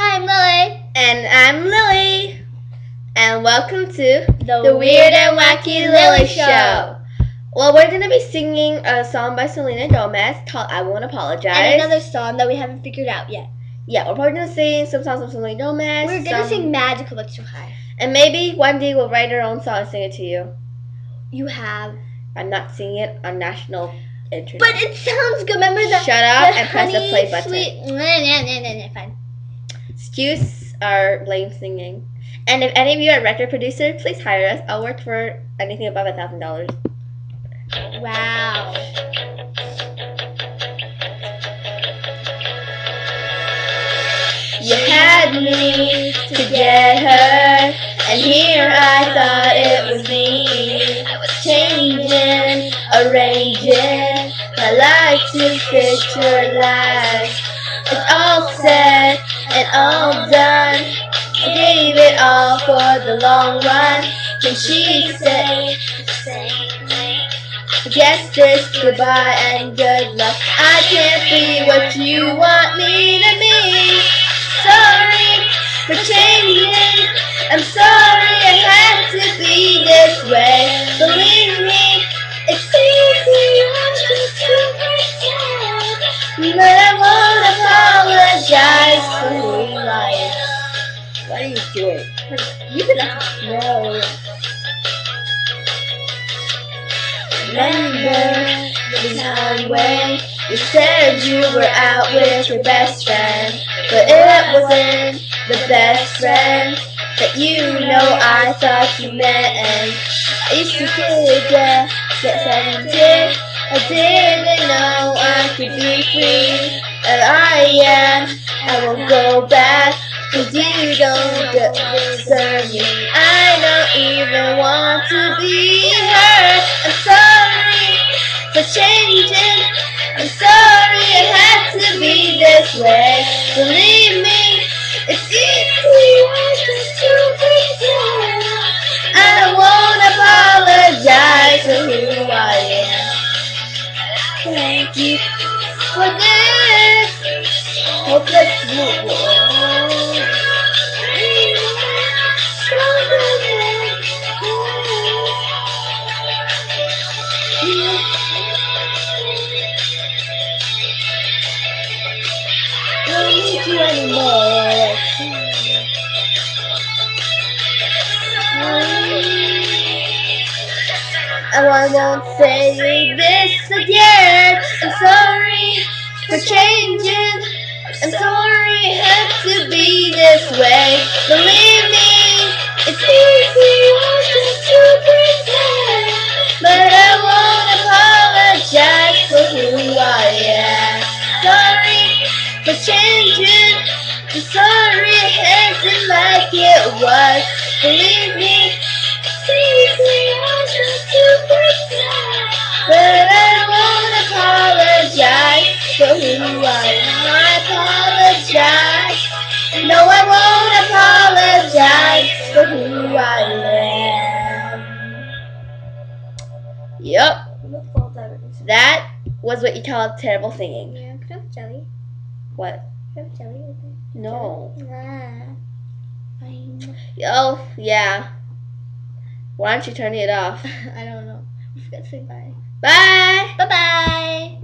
Hi, I'm Lily. And I'm Lily. And welcome to The, the Weird and Wacky Lilly Show. Well, we're going to be singing a song by Selena Gomez called I Won't Apologize. And another song that we haven't figured out yet. yeah, we're probably going to sing some songs of Selena Gomez. We're gonna sing Magical but too high. And maybe one day we'll write our own song and sing it to you. You have. I'm not singing it on national internet. But it sounds good. Remember the Shut up the and press the play button. Sweet. Nah, nah, nah, nah, nah, fine. Excuse our lame singing. And if any of you are record producer, please hire us. I'll work for anything above a thousand dollars. Wow. You had me to get her, and here I thought it was me. I was changing, arranging my life to fit your life. It's all said all done. I gave it all for the long run. Can she say, Guess this goodbye and good luck. I can't be what you want me to be. Remember the time when you said you were out with your best friend, but it wasn't the best friend that you know I thought you meant. And I used to kid ya, get seventeen. I didn't know I could be free, and I am. I won't go back. Cause you don't deserve me. I don't even want to be hurt. I'm sorry changing. I'm sorry it had to be this way. Believe me, it's easy to pretend. I won't apologize for who I am. Thank you for this. Hope you will. Don't need you anymore. I won't say this again. I'm sorry for changing. I'm sorry it had to be this way. Believe me, it's easy just to pretend. But I won't apologize for who I am. Sorry for changing. I'm sorry hasn't like it was. Believe me, it's easy just to pretend. But I won't apologize for who I am. I apologize. No, I won't apologize for who I am. Yup, that was what you call terrible singing. Yeah, could I have jelly? What? Could I have jelly with it? No. Nah. Fine. Oh, yeah. Why aren't you turning it off? I don't know. We forgot to say bye. Bye! Bye bye.